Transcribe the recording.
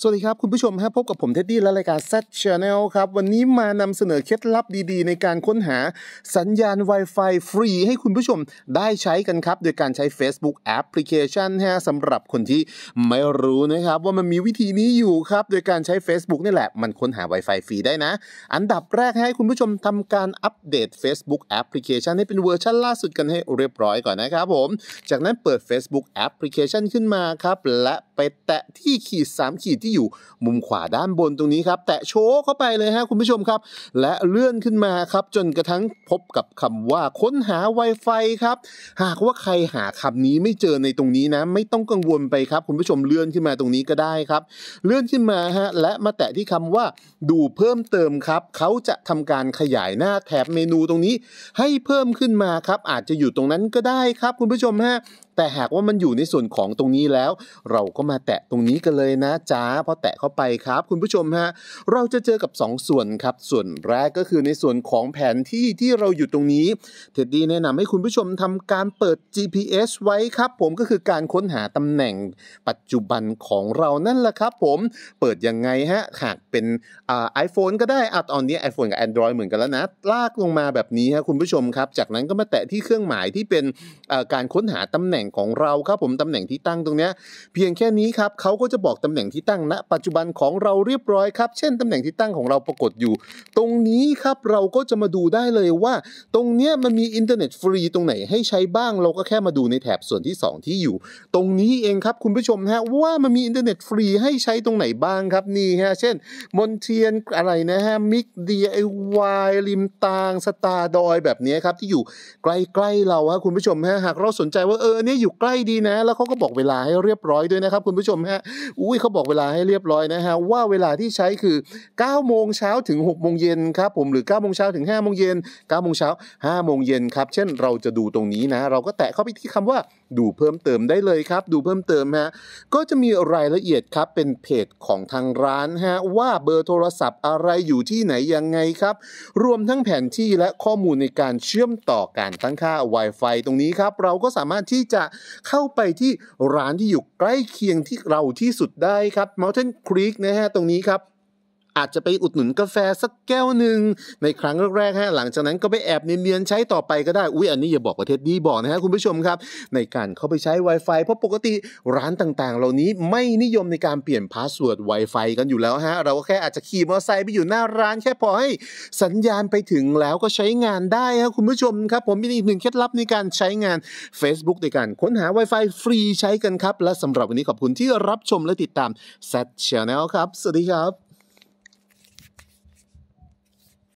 สวัสดีครับ คุณผู้ชมฮะพบกับผมเท็ดดี้และรายการ Z Channel ครับ วันนี้มานำเสนอเคล็ดลับดีๆ ในการค้นหาสัญญาณ Wi-Fi ฟรีให้คุณผู้ชมได้ใช้กันครับ โดยการใช้ Facebook Application ฮะสำหรับคนที่ไม่รู้นะครับ ว่ามันมีวิธีนี้อยู่ครับ โดยการใช้ Facebook นี่แหละ มันค้นหา Wi-Fi ฟรีได้นะ อันดับแรกให้คุณผู้ชมทำการ update Facebook Application ให้เป็นเวอร์ชันล่าสุดกันให้เรียบร้อยก่อนนะครับผมจากนั้นเปิด Facebook Application ขึ้นมาครับและ ไปแตะที่ขีด 3 ขีดที่อยู่มุมขวาด้านบนตรงนี้ครับแตะโชว์เข้าไปเลยฮะคุณผู้ชมครับ และเลื่อนขึ้นมาครับจนกระทั่งพบกับคำว่าค้นหา Wi-Fi ครับหากว่าใครหาคำนี้ไม่เจอในตรงนี้นะ ไม่ต้องกังวลไปครับ คุณผู้ชมเลื่อนขึ้นมาตรงนี้ก็ได้ครับ เลื่อนขึ้นมาฮะและมาแตะที่คำว่าดูเพิ่มเติมครับเขาจะทำการขยายหน้าแถบเมนูตรงนี้ ให้เพิ่มขึ้นมาครับอาจจะอยู่ตรงนั้นก็ได้ครับ คุณผู้ชมฮะ แต่หากว่ามันอยู่ในส่วนของตรงนี้แล้ว เราก็มาแตะตรงนี้กันเลยนะจ๊ะพอแตะเข้าไปครับ คุณผู้ชมฮะเราจะเจอกับ 2 ส่วนครับ ส่วนแรกก็คือในส่วนของแผนที่ที่เราอยู่ตรงนี้เท็ดดี้แนะนำให้คุณผู้ชมทำการเปิด GPS ไว้ครับ ผมก็คือการค้นหาตำแหน่งปัจจุบันของเรานั่นแหละครับ ผมเปิดยังไงฮะหากเป็นiPhone ก็ได้อะตอนนี้ iPhone กับ Android เหมือนกันแล้วนะ ลากลงมาแบบนี้ฮะคุณผู้ชมครับ จากนั้นก็มาแตะที่เครื่องหมายที่เป็นการค้นหาตำแหน่งของเราครับผมตำแหน่งที่ตั้งตรงนี้เพียงแค่นี้ครับเขาก็จะบอกตำแหน่งที่ตั้งณปัจจุบันของเราเรียบร้อยครับ เช่นตำแหน่งที่ตั้งของเราปรากฏอยู่ ตรงนี้ครับเราก็จะมาดูได้เลยว่า ตรงเนี้ยมันมีอินเทอร์เน็ตฟรีตรงไหนให้ใช้บ้างเราก็แค่มาดูในแถบส่วนที่ 2 ที่อยู่ ตรงนี้เองครับคุณผู้ชมฮะว่ามันมีอินเทอร์เน็ตฟรีให้ใช้ตรงไหนบ้างครับนี่ฮะเช่นมนเทียนอะไรนะฮะมิก DIY ริมตางสตาร์ดอยแบบนี้ครับที่อยู่ใกล้ๆเราฮะคุณผู้ชมฮะหากเราสนใจว่าเออเนี้ยอยู่ใกล้ดีนะ แล้วเขาก็บอกเวลาให้เรียบร้อยด้วยนะครับ คุณผู้ชมฮะอุ้ยเขาบอกเวลาให้เรียบร้อยนะฮะว่าเวลาที่ใช้คือ9โมงเช้าถึง6โมงเย็นครับผมหรือ9โมงเช้าถึง5โมงเย็น9โมงเช้า5โมงเย็นครับเช่นเราจะดูตรงนี้นะ เราก็แตะเข้าไปที่คำว่าดูเพิ่มเติมได้เลยครับ ดูเพิ่มเติมฮะก็จะมีรายละเอียดครับเป็นเพจของทางร้านฮะว่าเบอร์โทรศัพท์อะไรอยู่ที่ไหนยังไงครับ รวมทั้งแผนที่และข้อมูลในการเชื่อมต่อการตั้งค่า Wi-Fi ตรงนี้ครับ เราก็สามารถที่จะเข้าไปที่ร้านที่อยู่ใกล้เคียงที่เราที่สุดได้ครับ Mountain Creek นะฮะตรงนี้ครับ อาจจะไปอุดหนุนกาแฟสักแก้วหนึ่งในครั้งแรกๆฮะหลังจากนั้นก็ไปแอบเนียนๆใช้ต่อไปก็ได้อุ้ยอันนี้อย่าบอกประเทศดีบอกนะฮะคุณผู้ชมครับ ในการเข้าไปใช้ Wi-Fi เพราะปกติร้านต่างๆ เหล่านี้ไม่นิยมในการเปลี่ยน password Wi-Fi กันอยู่แล้วฮะเราก็แค่อาจจะขี่มอเตอร์ไซค์ไปอยู่หน้าร้านแค่พอให้สัญญาณไปถึงแล้วก็ใช้งานได้ฮะคุณผู้ชมครับ ผมมีอีกหนึ่งเคล็ดลับในการใช้งาน Facebook ในการค้นหา Wi-Fi ฟรีใช้กันครับ และสำหรับวันนี้ขอบคุณที่รับชมและติดตาม Z Channel ครับ สวัสดีครับ